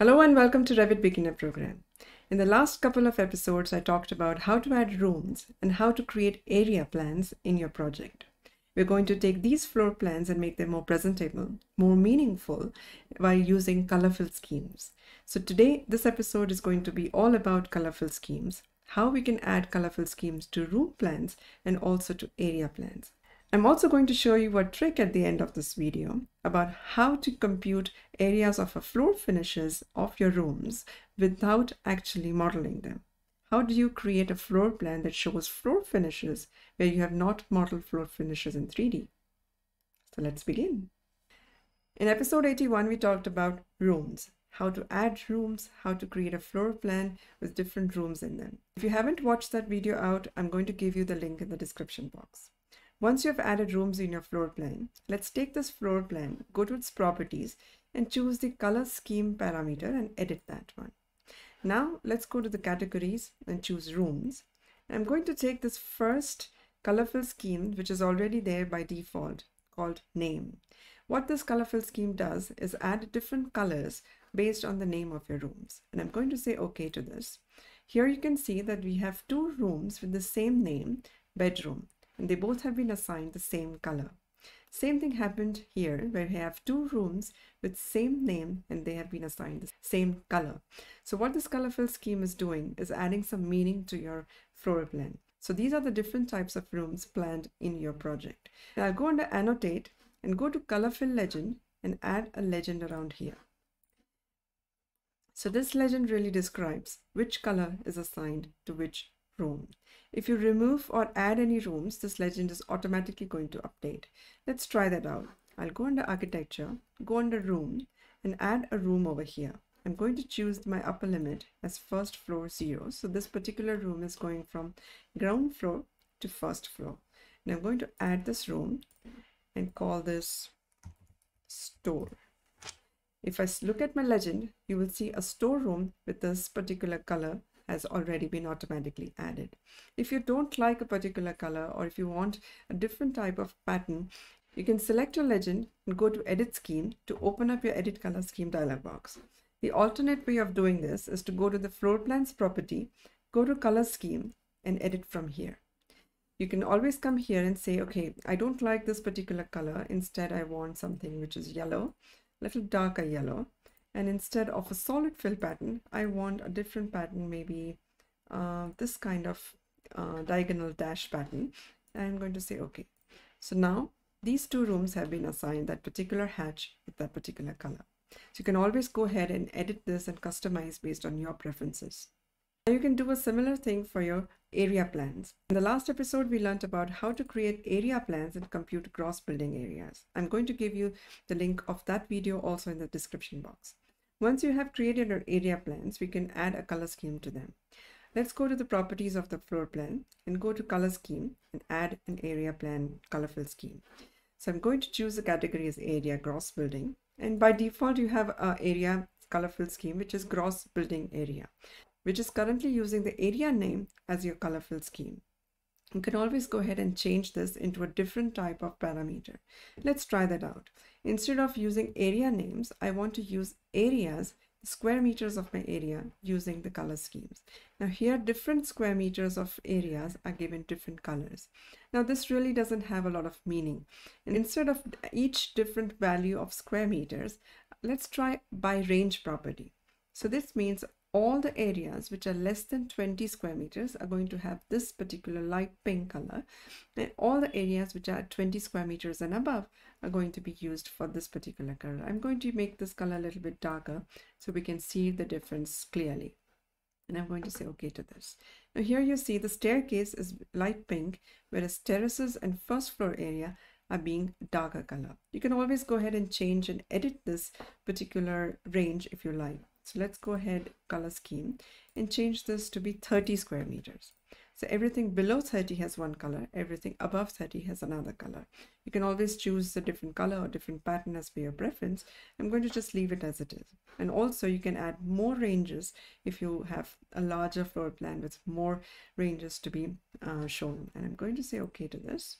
Hello and welcome to Revit Beginner Program. In the last couple of episodes, I talked about how to add rooms and how to create area plans in your project. We're going to take these floor plans and make them more presentable, more meaningful by using color fill schemes. So today, this episode is going to be all about color fill schemes, how we can add color fill schemes to room plans and also to area plans. I'm also going to show you a trick at the end of this video about how to compute areas of a floor finishes of your rooms without actually modeling them. How do you create a floor plan that shows floor finishes where you have not modeled floor finishes in 3D? So let's begin. In episode 81, we talked about rooms, how to add rooms, how to create a floor plan with different rooms in them. If you haven't watched that video out, I'm going to give you the link in the description box. Once you have added rooms in your floor plan, let's take this floor plan, go to its properties and choose the color scheme parameter and edit that one. Now let's go to the categories and choose rooms. I'm going to take this first color fill scheme, which is already there by default called name. What this color fill scheme does is add different colors based on the name of your rooms. And I'm going to say okay to this. Here you can see that we have two rooms with the same name, bedroom and they both have been assigned the same color. Same thing happened here where we have two rooms with same name and they have been assigned the same color. So what this color fill scheme is doing is adding some meaning to your floor plan. So these are the different types of rooms planned in your project. I'll go under annotate and go to color fill legend and add a legend around here. So this legend really describes which color is assigned to which room. If you remove or add any rooms, this legend is automatically going to update. Let's try that out. I'll go under architecture, go under room and add a room over here. I'm going to choose my upper limit as first floor zero. So this particular room is going from ground floor to first floor. And I'm going to add this room and call this store. If I look at my legend, you will see a storeroom with this particular color has already been automatically added. If you don't like a particular color or if you want a different type of pattern, you can select your legend and go to edit scheme to open up your edit color scheme dialog box. The alternate way of doing this is to go to the floor plans property, go to color scheme and edit from here. You can always come here and say, okay, I don't like this particular color. Instead, I want something which is yellow, a little darker yellow and instead of a solid fill pattern I want a different pattern maybe uh, this kind of uh, diagonal dash pattern I'm going to say okay so now these two rooms have been assigned that particular hatch with that particular color so you can always go ahead and edit this and customize based on your preferences now you can do a similar thing for your area plans. In the last episode, we learned about how to create area plans and compute gross building areas. I'm going to give you the link of that video also in the description box. Once you have created our area plans, we can add a color scheme to them. Let's go to the properties of the floor plan and go to color scheme and add an area plan color fill scheme. So I'm going to choose the category as area gross building. And by default, you have a area color fill scheme, which is gross building area, which is currently using the area name as your color fill scheme. You can always go ahead and change this into a different type of parameter. Let's try that out. Instead of using area names, I want to use areas, square meters of my area using the color schemes. Now here different square meters of areas are given different colors. Now this really doesn't have a lot of meaning. And instead of each different value of square meters, let's try by range property. So this means all the areas which are less than 20 square meters are going to have this particular light pink color and all the areas which are 20 square meters and above are going to be used for this particular color. I'm going to make this color a little bit darker so we can see the difference clearly. And I'm going to say okay to this. Now here you see the staircase is light pink whereas terraces and first floor area are being darker color. You can always go ahead and change and edit this particular range if you like. So let's go ahead color scheme and change this to be 30 square meters. So everything below 30 has one color, everything above 30 has another color. You can always choose a different color or different pattern as per your preference. I'm going to just leave it as it is. And also you can add more ranges if you have a larger floor plan with more ranges to be uh, shown. And I'm going to say okay to this.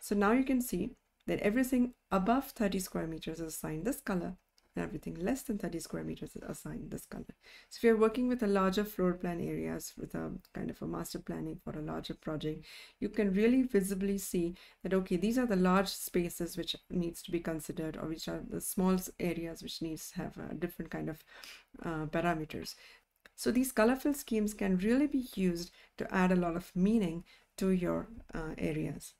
So now you can see that everything above 30 square meters is assigned this color and everything less than 30 square meters is assigned this color. So if you're working with a larger floor plan areas with a kind of a master planning for a larger project, you can really visibly see that, okay, these are the large spaces which needs to be considered or which are the small areas which needs to have a different kind of uh, parameters. So these color fill schemes can really be used to add a lot of meaning to your uh, areas.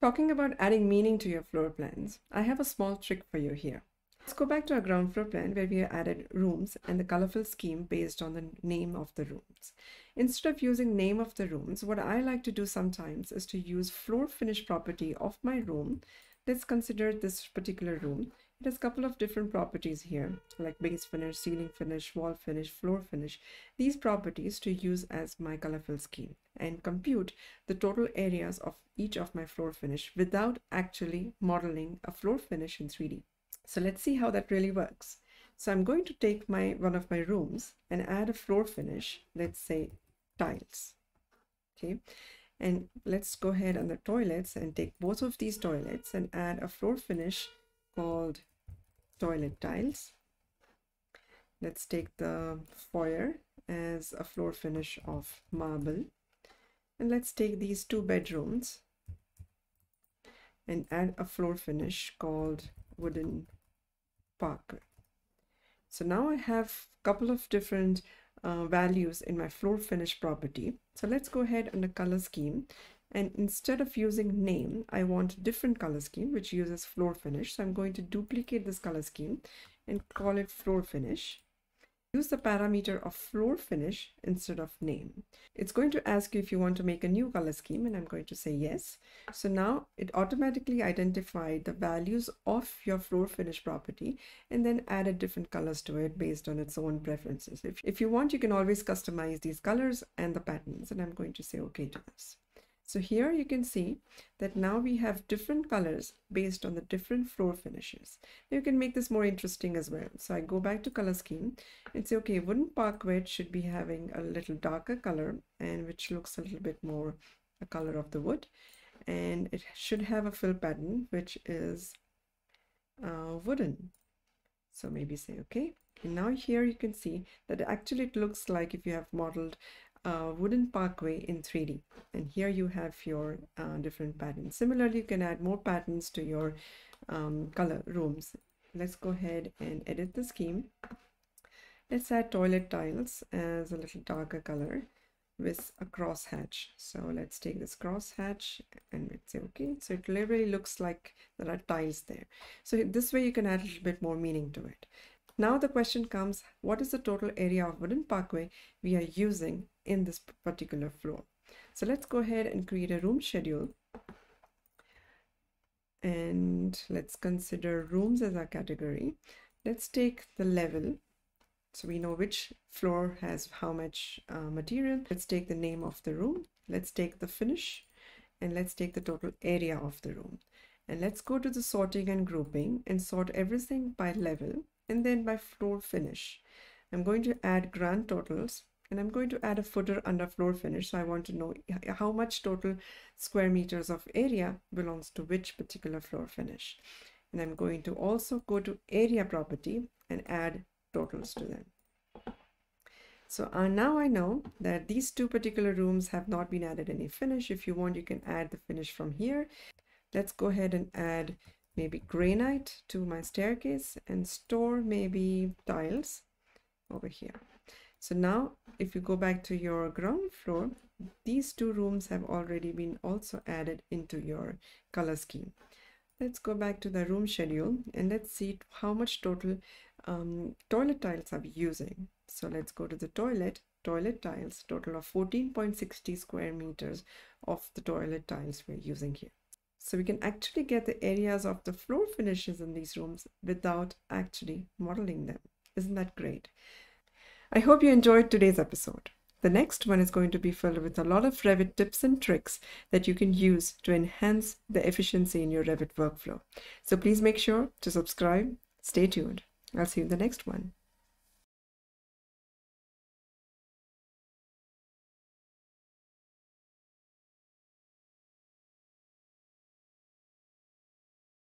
Talking about adding meaning to your floor plans, I have a small trick for you here. Let's go back to our ground floor plan where we added rooms and the color fill scheme based on the name of the rooms. Instead of using name of the rooms, what I like to do sometimes is to use floor finish property of my room. Let's consider this particular room. It has a couple of different properties here like base finish, ceiling finish, wall finish, floor finish. These properties to use as my color fill scheme and compute the total areas of each of my floor finish without actually modeling a floor finish in 3D. So let's see how that really works. So I'm going to take my one of my rooms and add a floor finish, let's say tiles. Okay. And let's go ahead on the toilets and take both of these toilets and add a floor finish called toilet tiles. Let's take the foyer as a floor finish of marble. And let's take these two bedrooms and add a floor finish called wooden parquet. So now I have a couple of different uh, values in my floor finish property. So let's go ahead the color scheme and instead of using name, I want a different color scheme which uses floor finish. So I'm going to duplicate this color scheme and call it floor finish use the parameter of floor finish instead of name. It's going to ask you if you want to make a new color scheme and I'm going to say yes. So now it automatically identified the values of your floor finish property and then added different colors to it based on its own preferences. If, if you want, you can always customize these colors and the patterns and I'm going to say okay to this. So here you can see that now we have different colors based on the different floor finishes. You can make this more interesting as well. So I go back to color scheme and say, okay, wooden parquet should be having a little darker color and which looks a little bit more a color of the wood. And it should have a fill pattern, which is uh, wooden. So maybe say, okay. And now here you can see that actually it looks like if you have modeled uh, wooden parquet in 3D. And here you have your uh, different patterns. Similarly, you can add more patterns to your um, color rooms. Let's go ahead and edit the scheme. Let's add toilet tiles as a little darker color with a crosshatch. So let's take this crosshatch and let's say okay. So it literally looks like there are tiles there. So this way you can add a little bit more meaning to it. Now the question comes, what is the total area of wooden parquet we are using in this particular floor? So let's go ahead and create a room schedule. And let's consider rooms as our category. Let's take the level. So we know which floor has how much uh, material. Let's take the name of the room. Let's take the finish and let's take the total area of the room. And let's go to the sorting and grouping and sort everything by level and then by floor finish. I'm going to add grand totals and I'm going to add a footer under floor finish. So I want to know how much total square meters of area belongs to which particular floor finish. And I'm going to also go to area property and add totals to them. So uh, now I know that these two particular rooms have not been added any finish. If you want, you can add the finish from here. Let's go ahead and add maybe granite to my staircase and store maybe tiles over here. So now if you go back to your ground floor, these two rooms have already been also added into your color scheme. Let's go back to the room schedule and let's see how much total um, toilet tiles are we using. So let's go to the toilet, toilet tiles, total of 14.60 square meters of the toilet tiles we're using here. So we can actually get the areas of the floor finishes in these rooms without actually modeling them. Isn't that great? I hope you enjoyed today's episode. The next one is going to be filled with a lot of Revit tips and tricks that you can use to enhance the efficiency in your Revit workflow. So please make sure to subscribe. Stay tuned. I'll see you in the next one.